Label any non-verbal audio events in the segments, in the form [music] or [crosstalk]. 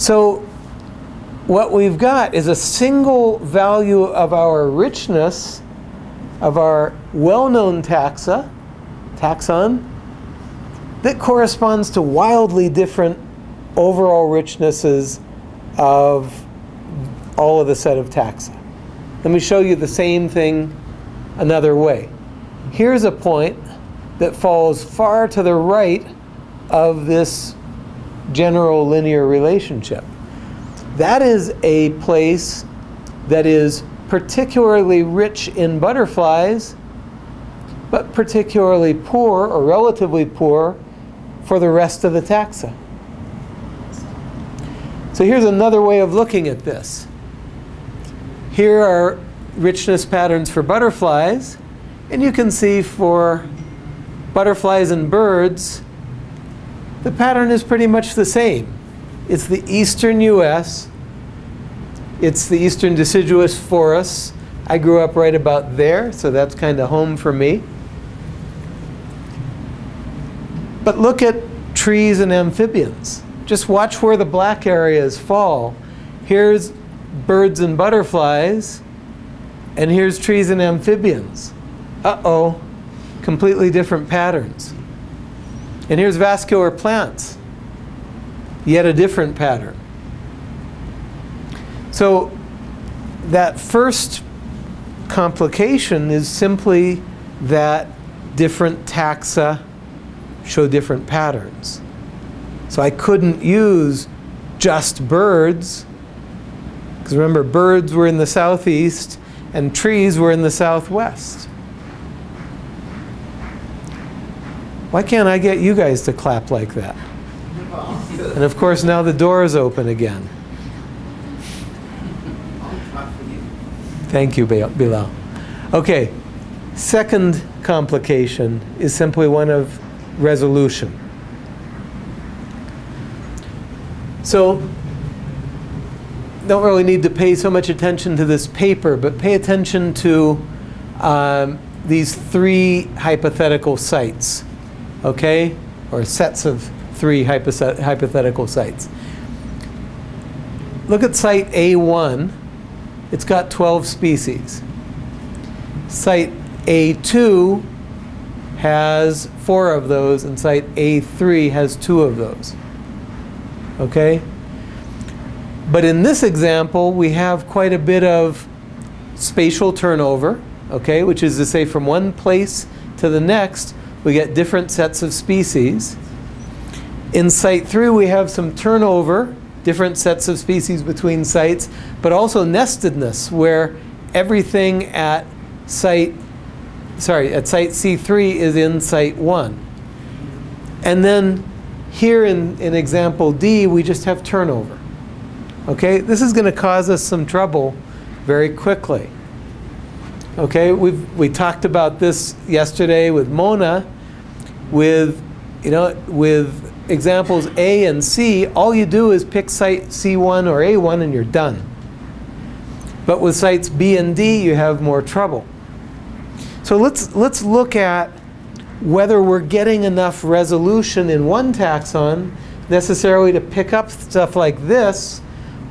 So what we've got is a single value of our richness of our well-known taxa, taxon, that corresponds to wildly different overall richnesses of all of the set of taxa. Let me show you the same thing another way. Here's a point that falls far to the right of this general linear relationship. That is a place that is particularly rich in butterflies, but particularly poor or relatively poor for the rest of the taxa. So here's another way of looking at this. Here are richness patterns for butterflies, and you can see for butterflies and birds, the pattern is pretty much the same. It's the eastern US, it's the eastern deciduous forests. I grew up right about there, so that's kind of home for me. But look at trees and amphibians. Just watch where the black areas fall. Here's birds and butterflies, and here's trees and amphibians. Uh-oh, completely different patterns. And here's vascular plants, yet a different pattern. So that first complication is simply that different taxa show different patterns. So I couldn't use just birds, because remember, birds were in the southeast and trees were in the southwest. Why can't I get you guys to clap like that? And of course, now the door is open again. Thank you, Bilal. Okay, second complication is simply one of resolution. So, don't really need to pay so much attention to this paper, but pay attention to um, these three hypothetical sites, okay? Or sets of three hypothetical sites. Look at site A1 it's got 12 species. Site A2 has four of those, and site A3 has two of those. Okay? But in this example, we have quite a bit of spatial turnover, okay, which is to say from one place to the next, we get different sets of species. In site 3, we have some turnover different sets of species between sites, but also nestedness, where everything at site, sorry, at site C3 is in site 1. And then here in, in example D, we just have turnover. Okay, this is going to cause us some trouble very quickly. Okay, we've, we talked about this yesterday with Mona, with, you know, with examples A and C, all you do is pick site C1 or A1 and you're done. But with sites B and D, you have more trouble. So let's, let's look at whether we're getting enough resolution in one taxon necessarily to pick up stuff like this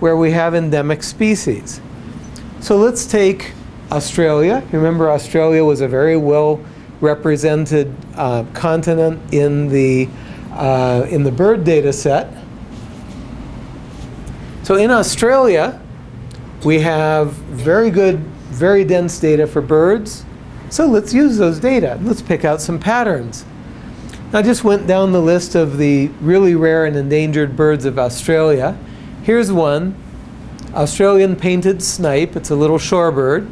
where we have endemic species. So let's take Australia. Remember Australia was a very well represented uh, continent in the uh, in the bird data set. So in Australia, we have very good, very dense data for birds. So let's use those data. Let's pick out some patterns. I just went down the list of the really rare and endangered birds of Australia. Here's one, Australian painted snipe. It's a little shorebird.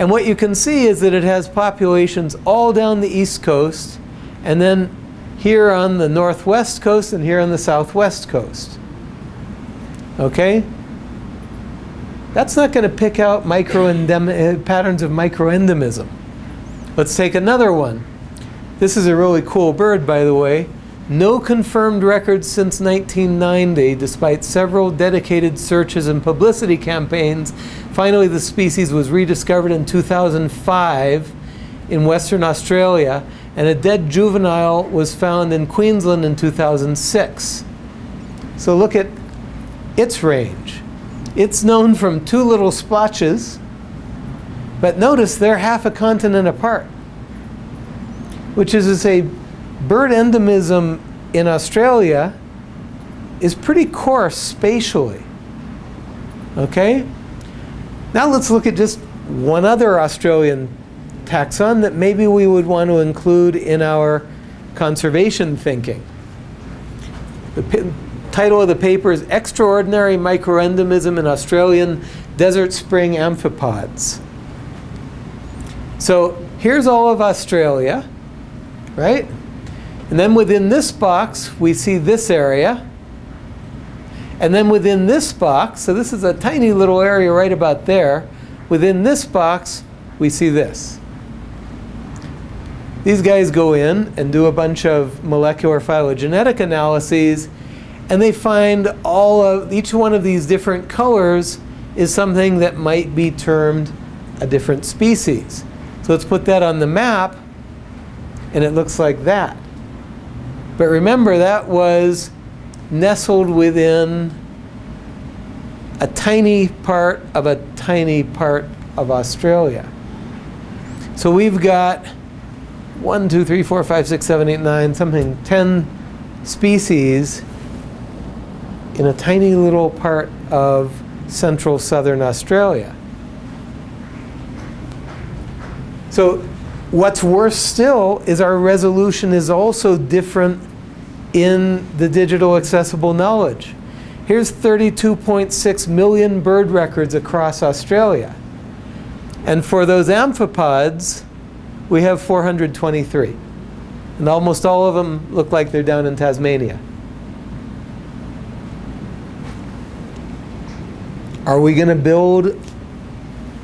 And what you can see is that it has populations all down the east coast and then here on the northwest coast and here on the southwest coast. Okay? That's not going to pick out uh, patterns of microendemism. Let's take another one. This is a really cool bird, by the way. No confirmed records since 1990, despite several dedicated searches and publicity campaigns. Finally, the species was rediscovered in 2005 in Western Australia and a dead juvenile was found in Queensland in 2006. So look at its range. It's known from two little splotches, but notice they're half a continent apart, which is to say, bird endemism in Australia is pretty coarse spatially. Okay? Now let's look at just one other Australian taxon that maybe we would want to include in our conservation thinking. The title of the paper is Extraordinary Microendemism in Australian Desert Spring Amphipods. So here's all of Australia, right? And then within this box, we see this area. And then within this box, so this is a tiny little area right about there, within this box, we see this. These guys go in and do a bunch of molecular phylogenetic analyses, and they find all of each one of these different colors is something that might be termed a different species. So let's put that on the map, and it looks like that. But remember, that was nestled within a tiny part of a tiny part of Australia. So we've got one, two, three, four, five, six, seven, eight, nine, something, 10 species in a tiny little part of central southern Australia. So what's worse still is our resolution is also different in the digital accessible knowledge. Here's 32.6 million bird records across Australia. And for those amphipods, we have 423. And almost all of them look like they're down in Tasmania. Are we going to build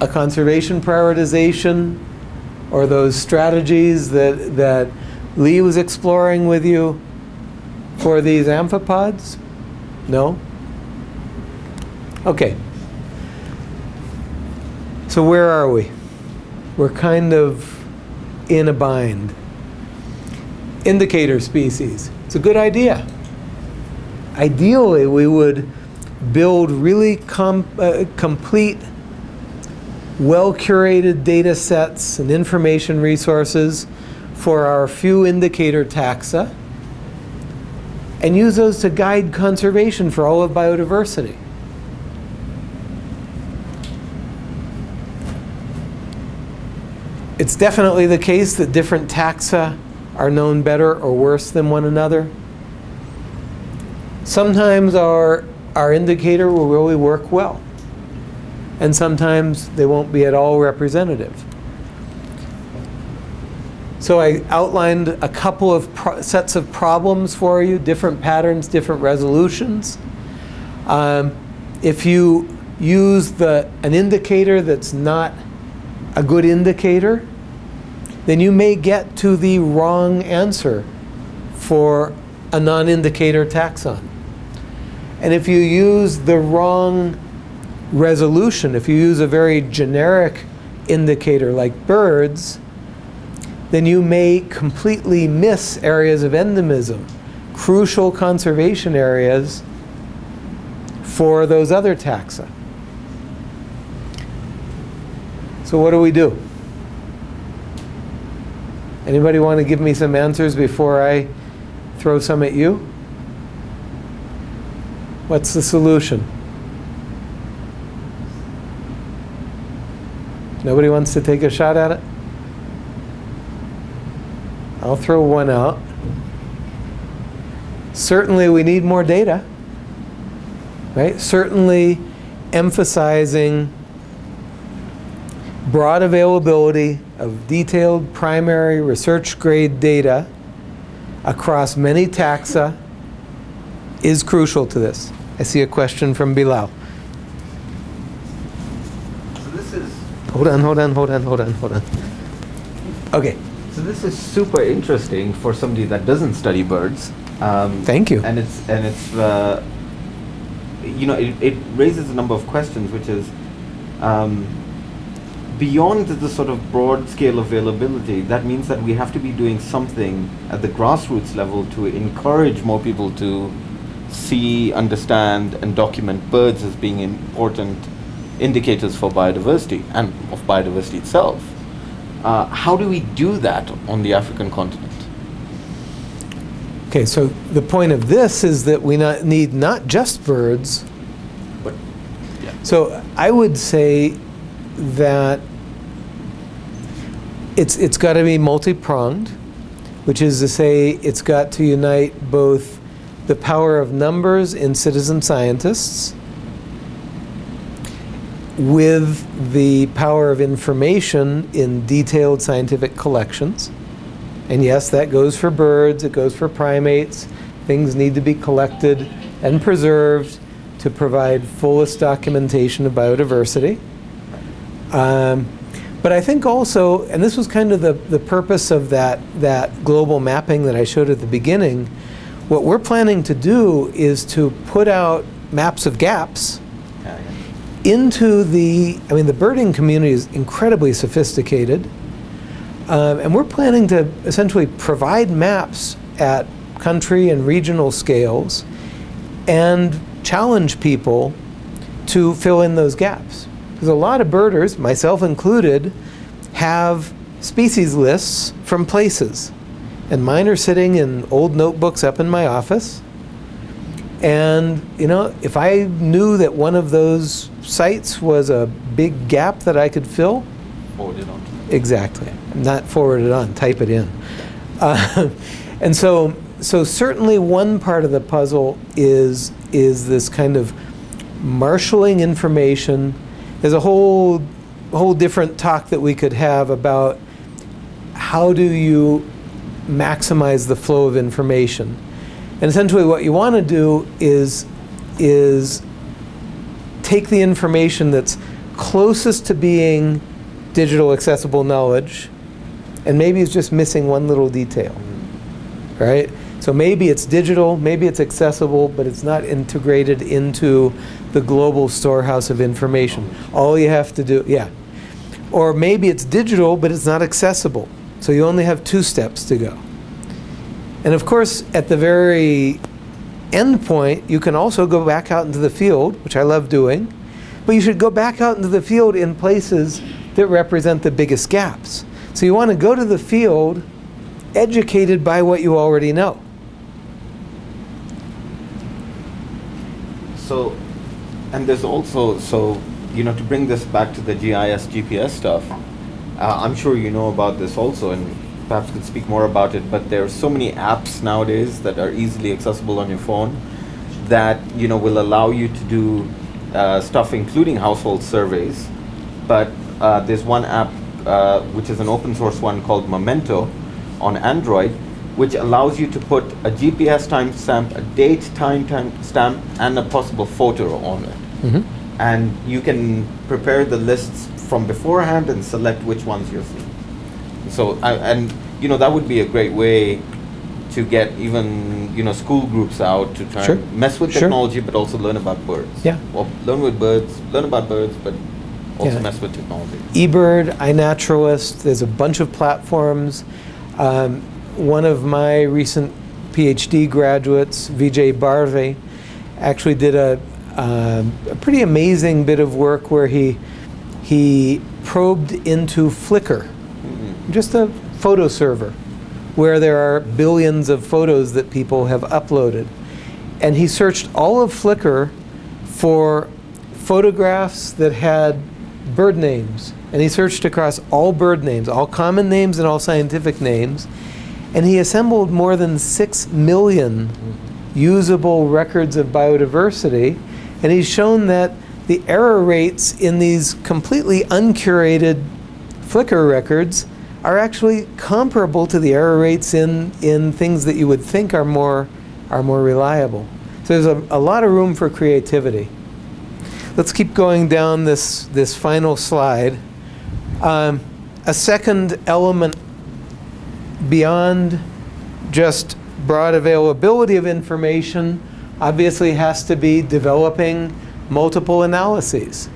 a conservation prioritization or those strategies that, that Lee was exploring with you for these amphipods? No? Okay. So where are we? We're kind of in a bind. Indicator species. It's a good idea. Ideally, we would build really com uh, complete, well curated data sets and information resources for our few indicator taxa and use those to guide conservation for all of biodiversity. It's definitely the case that different taxa are known better or worse than one another. Sometimes our, our indicator will really work well, and sometimes they won't be at all representative. So I outlined a couple of sets of problems for you, different patterns, different resolutions. Um, if you use the, an indicator that's not a good indicator, then you may get to the wrong answer for a non-indicator taxon. And if you use the wrong resolution, if you use a very generic indicator like birds, then you may completely miss areas of endemism, crucial conservation areas for those other taxa. So what do we do? Anybody want to give me some answers before I throw some at you? What's the solution? Nobody wants to take a shot at it? I'll throw one out. Certainly we need more data. Right? Certainly emphasizing broad availability of detailed primary research grade data across many taxa is crucial to this. I see a question from Bilal. So this is Hold on, hold on, hold on, hold on, hold on. Okay, so this is super interesting for somebody that doesn't study birds. Um, Thank you. And it's and it's uh, you know it, it raises a number of questions, which is um, beyond the sort of broad scale availability. That means that we have to be doing something at the grassroots level to encourage more people to see, understand, and document birds as being important indicators for biodiversity and of biodiversity itself. Uh, how do we do that on the African continent? Okay, so the point of this is that we not need not just birds. But yeah. So I would say that it's it's got to be multi-pronged, which is to say it's got to unite both the power of numbers in citizen scientists with the power of information in detailed scientific collections. And yes, that goes for birds, it goes for primates. Things need to be collected and preserved to provide fullest documentation of biodiversity. Um, but I think also, and this was kind of the, the purpose of that, that global mapping that I showed at the beginning, what we're planning to do is to put out maps of gaps Yeah, yeah. Into the, I mean, the birding community is incredibly sophisticated. Um, and we're planning to essentially provide maps at country and regional scales and challenge people to fill in those gaps. Because a lot of birders, myself included, have species lists from places. And mine are sitting in old notebooks up in my office. And, you know, if I knew that one of those sites was a big gap that I could fill, Forward it on. Exactly. Not forward it on, type it in. Uh, [laughs] and so, so certainly one part of the puzzle is, is this kind of marshaling information. There's a whole, whole different talk that we could have about how do you maximize the flow of information. And essentially what you want to do is, is take the information that's closest to being digital accessible knowledge, and maybe it's just missing one little detail, right? So maybe it's digital, maybe it's accessible, but it's not integrated into the global storehouse of information. All you have to do, yeah. Or maybe it's digital, but it's not accessible. So you only have two steps to go. And of course, at the very end point, you can also go back out into the field, which I love doing, but you should go back out into the field in places that represent the biggest gaps. So you want to go to the field educated by what you already know. So, and there's also, so, you know, to bring this back to the GIS, GPS stuff, uh, I'm sure you know about this also, and perhaps could speak more about it, but there are so many apps nowadays that are easily accessible on your phone that, you know, will allow you to do uh, stuff including household surveys. But uh, there's one app, uh, which is an open source one called Memento on Android, which allows you to put a GPS timestamp, a date time timestamp, and a possible photo on it. Mm-hmm. And you can prepare the lists from beforehand and select which ones you're seeing. So, I and you know, that would be a great way to get even you know school groups out to try Sure. and mess with Sure. technology, but also learn about birds. Yeah. Well, learn with birds, learn about birds, but also Yeah. mess with technology. eBird, iNaturalist, there's a bunch of platforms. Um, one of my recent PhD graduates, Vijay Barve, actually did a, um, a pretty amazing bit of work where he, he probed into Flickr. Just a photo server, where there are billions of photos that people have uploaded. And he searched all of Flickr for photographs that had bird names. And he searched across all bird names, all common names and all scientific names. And he assembled more than six million usable records of biodiversity. And he's shown that the error rates in these completely uncurated Flickr records are actually comparable to the error rates in, in things that you would think are more, are more reliable. So there's a, a lot of room for creativity. Let's keep going down this, this final slide. Um, a second element beyond just broad availability of information obviously has to be developing multiple analyses.